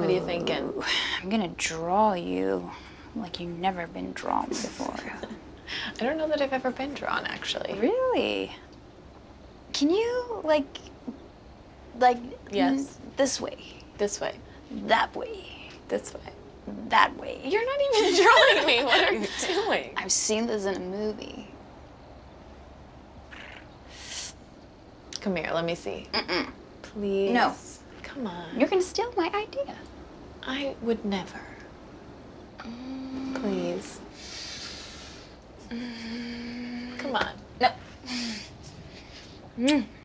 What are you thinking? I'm gonna draw you like you've never been drawn before. I don't know that I've ever been drawn, actually. really? Can you like, like Yes. mm, this way, This way. that way, This way. that way? You're not even drawing me. What are you doing? I've seen this in a movie. Come here, let me see. Please. No. Come on. You're gonna steal my idea. I would never. Please. Come on. No. Mm.